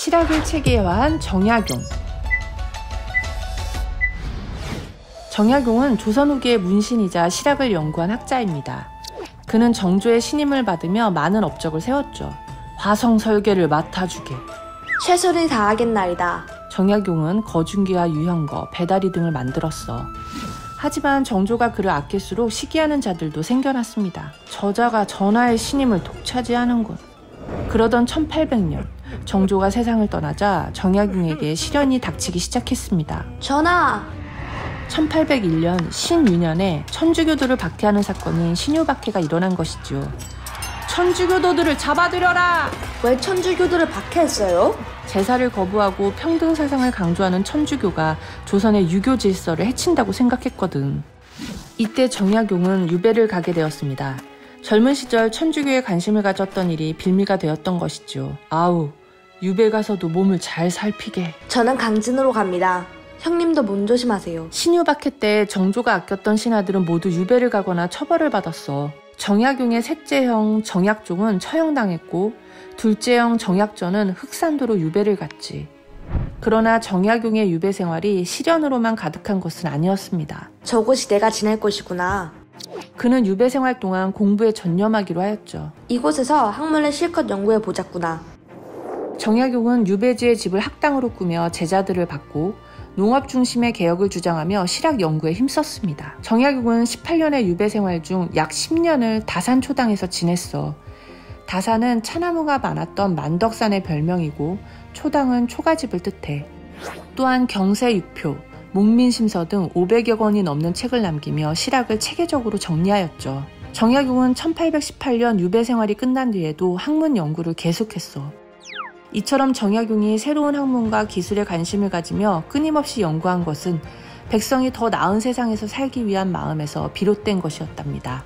실학을 체계화한 정약용. 정약용은 조선 후기의 문신이자 실학을 연구한 학자입니다. 그는 정조의 신임을 받으며 많은 업적을 세웠죠. 화성 설계를 맡아주게. 최선을 다하겠나이다. 정약용은 거중기와 유형거, 배다리 등을 만들었어. 하지만 정조가 그를 아낄수록 시기하는 자들도 생겨났습니다. 저자가 전하의 신임을 독차지하는군. 그러던 1800년, 정조가 세상을 떠나자 정약용에게 시련이 닥치기 시작했습니다. 전하, 1801년 신유년에 천주교도를 박해하는 사건인 신유박해가 일어난 것이죠. 천주교도들을 잡아들여라! 왜 천주교도를 박해했어요? 제사를 거부하고 평등 사상을 강조하는 천주교가 조선의 유교 질서를 해친다고 생각했거든. 이때 정약용은 유배를 가게 되었습니다. 젊은 시절 천주교에 관심을 가졌던 일이 빌미가 되었던 것이죠. 아우, 유배 가서도 몸을 잘 살피게. 저는 강진으로 갑니다. 형님도 몸 조심하세요. 신유박해 때 정조가 아꼈던 신하들은 모두 유배를 가거나 처벌을 받았어. 정약용의 셋째 형 정약종은 처형당했고 둘째 형 정약전은 흑산도로 유배를 갔지. 그러나 정약용의 유배 생활이 시련으로만 가득한 것은 아니었습니다. 저곳이 내가 지낼 곳이구나. 그는 유배 생활 동안 공부에 전념하기로 하였죠. 이곳에서 학문을 실컷 연구해 보자꾸나. 정약용은 유배지의 집을 학당으로 꾸며 제자들을 받고 농업 중심의 개혁을 주장하며 실학 연구에 힘썼습니다. 정약용은 18년의 유배 생활 중 약 10년을 다산 초당에서 지냈어. 다산은 차나무가 많았던 만덕산의 별명이고 초당은 초가집을 뜻해. 또한 경세유표, 목민심서 등 500여 권이 넘는 책을 남기며 실학을 체계적으로 정리하였죠. 정약용은 1818년 유배 생활이 끝난 뒤에도 학문 연구를 계속했어. 이처럼 정약용이 새로운 학문과 기술에 관심을 가지며 끊임없이 연구한 것은 백성이 더 나은 세상에서 살기 위한 마음에서 비롯된 것이었답니다.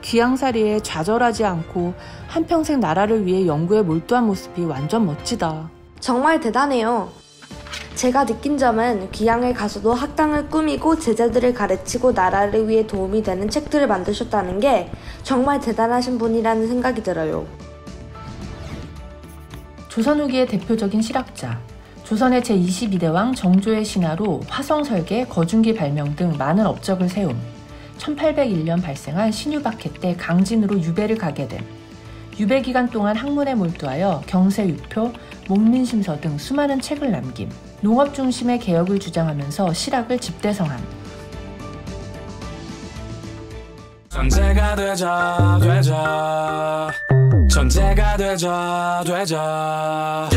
귀양살이에 좌절하지 않고 한평생 나라를 위해 연구에 몰두한 모습이 완전 멋지다. 정말 대단해요. 제가 느낀 점은 귀양에 가서도 학당을 꾸미고 제자들을 가르치고 나라를 위해 도움이 되는 책들을 만드셨다는 게 정말 대단하신 분이라는 생각이 들어요. 조선 후기의 대표적인 실학자, 조선의 제22대 왕 정조의 신하로 화성 설계, 거중기 발명 등 많은 업적을 세움, 1801년 발생한 신유박해 때 강진으로 유배를 가게 됨, 유배 기간 동안 학문에 몰두하여 경세유표, 목민심서 등 수많은 책을 남김, 농업 중심의 개혁을 주장하면서 실학을 집대성함. 천재가 되자 되자 천재가 되자 되자